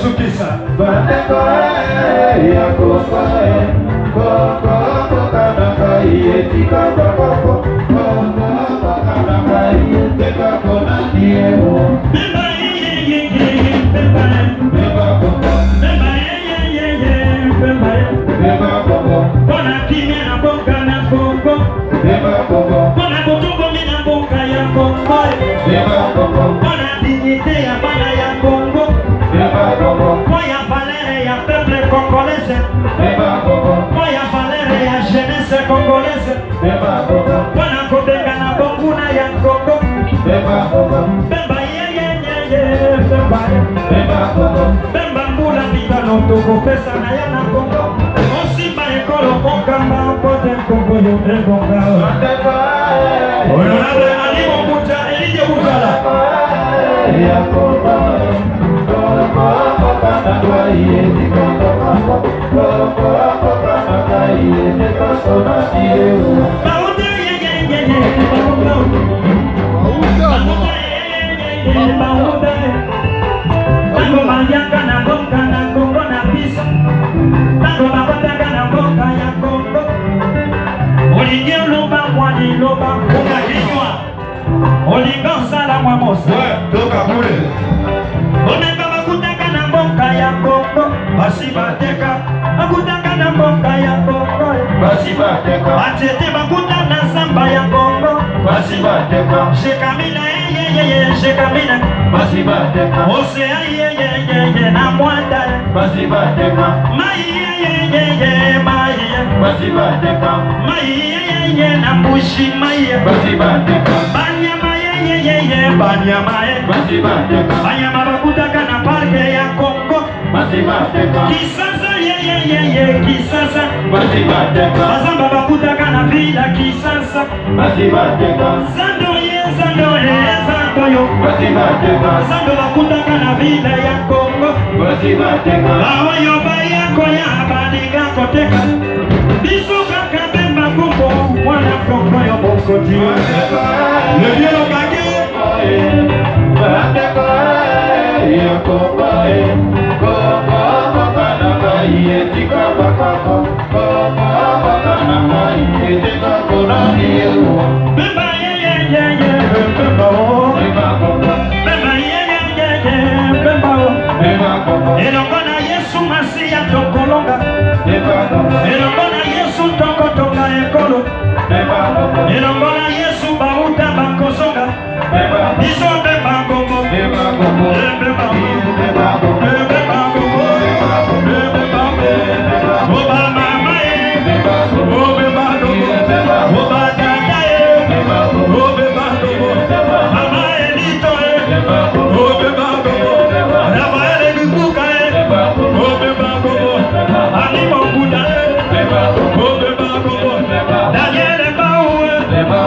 kosukisa bandeko eh, ya kofa eh. kokokoka na ngai etika eh. kokoko kokokoka na ngai eteka konandi emo mpona kimia na mboka na kongo mpona botongomi na mboka ya kongo mpona dignité ya bana tokopesa na yo na kongo osimba ekolo kokamba mpote nkongo yo ebonga honorable ali mobuta elije butala Bauda, bauda, bauda, bauda, na mboka ya kongo olingi oloba mwa liloba kuna linywa olingi osala mwa mosaokakule omeka bakutaka na mboka ya kongo basi bateka bakutaka na mboka ya kongo basi bateka banzete bakuta basi bateka shekamina yeyeye shekamina basi bateka osea yeyeyeye na mwanda basi bateka mai yeyeyeye mai basi bateka mai yeyeye na mbushi mai basi bateka banyama yeyeyeye banyama ye basi bateka banyama bakutaka na parke ya kongo basi bateka kisasa kisasa bazamba bakutaka na vila kisasa zando ye zando ye zando yo zando bakutaka na vila ya kongo baoyo bayakoya balinga koteka biso kaka mbe makumbo mwana kongo yo bokoti kasi ya tokolonga elongo na yesu tokotonga ekolo elongo na yesu bauta bakosonga biso mpe bangongo mpe bangongo mpe bangongo mpe bangongo Diga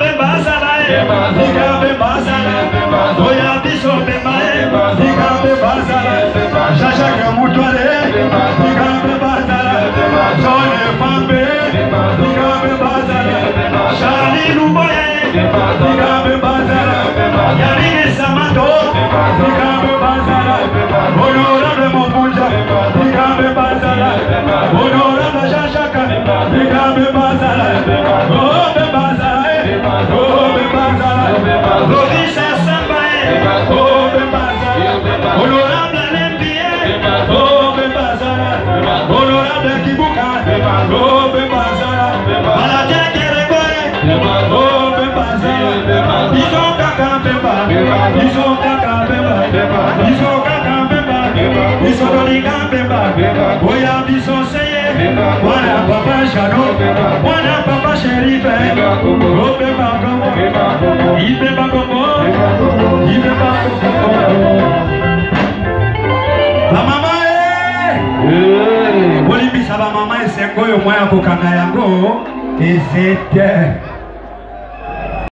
bem, bazala, oya bicho bem, diga bem, bazala. La biso Mama. mama esengo oyo mwa ya kokanga yango eze te